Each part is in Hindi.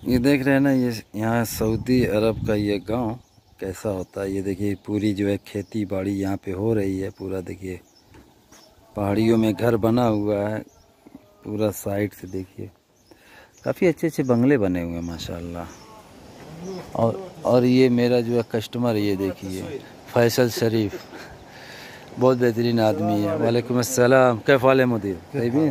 ये देख रहे हैं ना, ये यहाँ सऊदी अरब का ये गाँव कैसा होता है। ये देखिए, पूरी जो है खेती बाड़ी यहाँ पे हो रही है पूरा। देखिए, पहाड़ियों में घर बना हुआ है, पूरा साइड से देखिए। काफ़ी अच्छे अच्छे बंगले बने हुए हैं, माशाल्लाह। और और ये मेरा जो है कस्टमर ये देखिए, फैसल शरीफ। बहुत बेहतरीन आदमी है। वालेकुम असलम कैफ वाले मुदीर? भी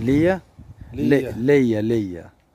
लिया लिया। लिया लिया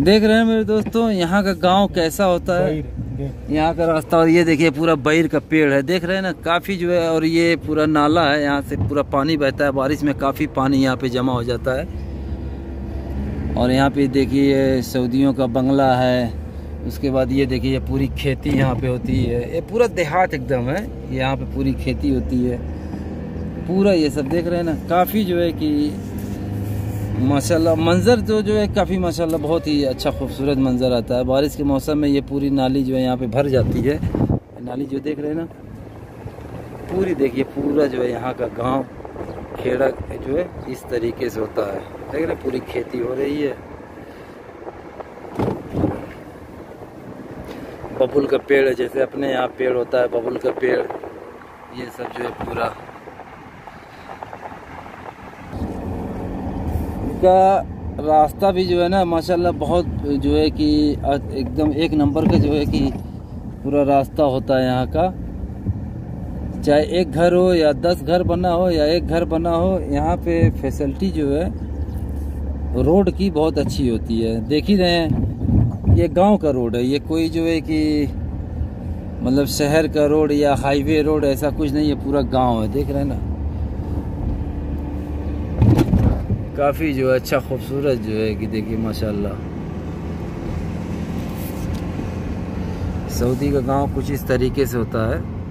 देख रहे हैं मेरे दोस्तों यहाँ का गांव कैसा होता है यहाँ का रास्ता और ये देखिए पूरा बैर का पेड़ है देख रहे हैं ना काफ़ी जो है और ये पूरा नाला है यहाँ से पूरा पानी बहता है बारिश में काफ़ी पानी यहाँ पे जमा हो जाता है और यहाँ पे देखिए सऊदियों का बंगला है। उसके बाद ये देखिए, ये पूरी खेती यहाँ पे होती है। ये पूरा देहात एकदम है। यहाँ पे पूरी खेती होती है। पूरा ये सब देख रहे हैं ना, काफ़ी जो है कि माशाल्लाह, मंज़र जो जो है काफ़ी माशाल्लाह बहुत ही अच्छा खूबसूरत मंज़र आता है। बारिश के मौसम में ये पूरी नाली जो है यहाँ पे भर जाती है। नाली जो देख रहे हैं ना, पूरी देखिए, पूरा जो है यहाँ का गाँव। खेड़ा जो है, इस तरीके से होता है। देख रहे पूरी खेती हो रही है। बबुल का पेड़ है जैसे अपने यहाँ पेड़ होता है, बबुल का पेड़, ये सब जो है पूरा। का रास्ता भी जो है ना, माशाल्लाह बहुत जो है कि एकदम एक नंबर का जो है कि पूरा रास्ता होता है यहाँ का। चाहे एक घर हो या दस घर बना हो या एक घर बना हो, यहाँ पे फैसिलिटी जो है रोड की बहुत अच्छी होती है। देख ही रहे हैं, ये गाँव का रोड है। ये कोई जो है कि मतलब शहर का रोड या हाईवे रोड ऐसा कुछ नहीं है, पूरा गाँव है। देख रहे हैं ना? काफ़ी जो है अच्छा खूबसूरत जो है कि देखिए, माशाल्लाह। सऊदी का गाँव कुछ इस तरीके से होता है।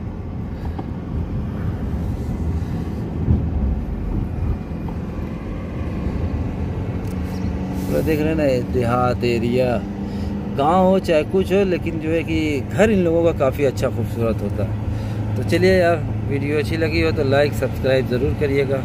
तो देख रहे हैं ना देहात एरिया। गाँव हो, चाहे कुछ हो, लेकिन जो है कि घर इन लोगों का काफ़ी अच्छा खूबसूरत होता है। तो चलिए यार, वीडियो अच्छी लगी हो तो लाइक सब्सक्राइब ज़रूर करिएगा।